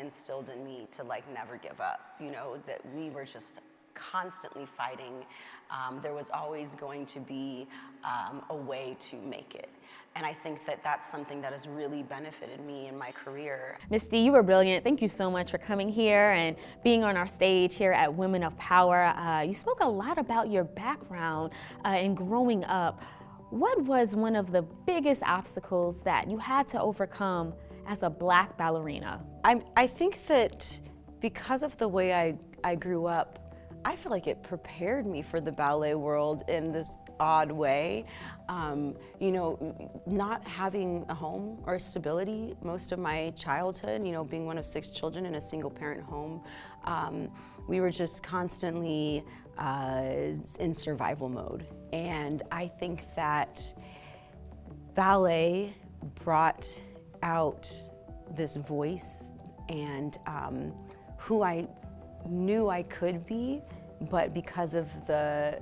instilled in me to like never give up. You know that we were just constantly fighting. Um, there was always going to be um, a way to make it. And I think that that's something that has really benefited me in my career. Misty, you were brilliant. Thank you so much for coming here and being on our stage here at Women of Power. Uh, you spoke a lot about your background uh, in growing up. What was one of the biggest obstacles that you had to overcome as a black ballerina? I, I think that because of the way I, I grew up, I feel like it prepared me for the ballet world in this odd way. Um, you know, not having a home or stability most of my childhood, you know, being one of six children in a single parent home, um, we were just constantly uh, in survival mode. And I think that ballet brought out this voice and um, who I knew I could be, but because of the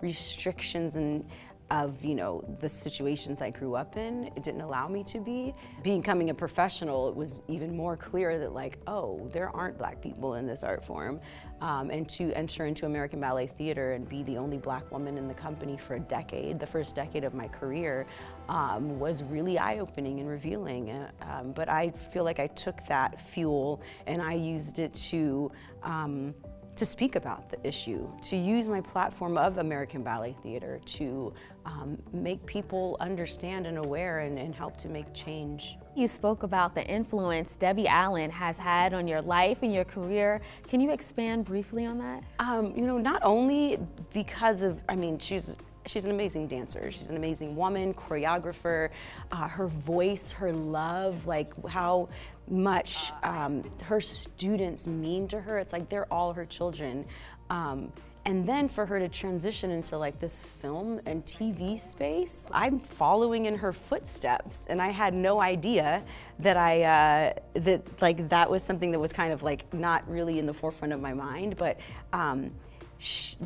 restrictions and of you know the situations I grew up in, it didn't allow me to be. Becoming a professional, it was even more clear that like, oh, there aren't black people in this art form, um, and to enter into American Ballet Theater and be the only black woman in the company for a decade, the first decade of my career, um, was really eye-opening and revealing. Uh, um, but I feel like I took that fuel and I used it to um, to speak about the issue, to use my platform of American Ballet Theater to um, make people understand and aware and, and, help to make change. You spoke about the influence Debbie Allen has had on your life and your career. Can you expand briefly on that? Um, you know, not only because of, I mean, she's she's an amazing dancer. She's an amazing woman, choreographer. Uh, her voice, her love, like how much um, her students mean to her. It's like they're all her children. Um, and then for her to transition into like this film and TV space, I'm following in her footsteps, and I had no idea that I uh, that like that was something that was kind of like not really in the forefront of my mind, but. Um,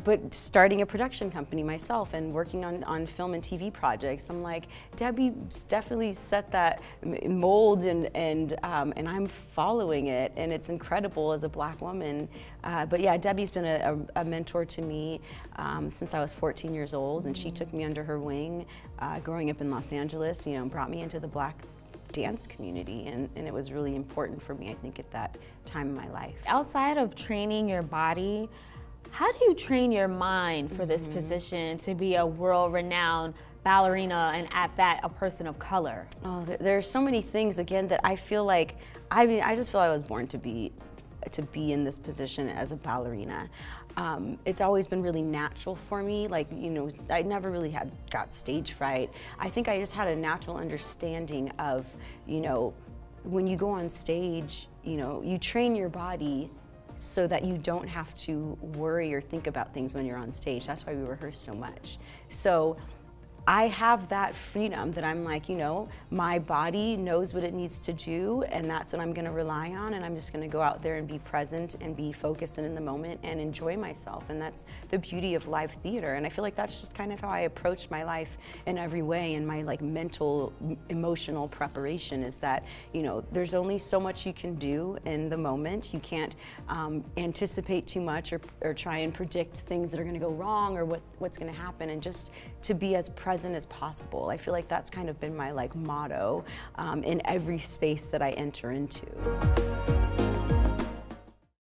but starting a production company myself and working on, on film and TV projects, I'm like, Debbie definitely set that mold and, and, um, and I'm following it and it's incredible as a black woman. Uh, but yeah, Debbie's been a, a, a mentor to me um, since I was 14 years old and she took me under her wing uh, growing up in Los Angeles, you know, brought me into the black dance community and, and it was really important for me, I think, at that time in my life. Outside of training your body, how do you train your mind for this mm -hmm. position to be a world-renowned ballerina and at that a person of color? Oh, there, there, are so many things again that I feel like I mean I just feel I was born to be to be in this position as a ballerina. Um, it's always been really natural for me. Like you know, I never really had got stage fright. I think I just had a natural understanding of you know when you go on stage, you know, you train your body so that you don't have to worry or think about things when you're on stage. That's why we rehearse so much. So I have that freedom that I'm like, you know, my body knows what it needs to do, and that's what I'm going to rely on, and I'm just going to go out there and be present and be focused and in the moment and enjoy myself. And that's the beauty of live theater. And I feel like that's just kind of how I approach my life in every way, and my like mental, emotional preparation is that, you know, there's only so much you can do in the moment. You can't um, anticipate too much or, or try and predict things that are going to go wrong or what, what's going to happen, and just to be as present present as possible. I feel like that's kind of been my like motto um, in every space that I enter into.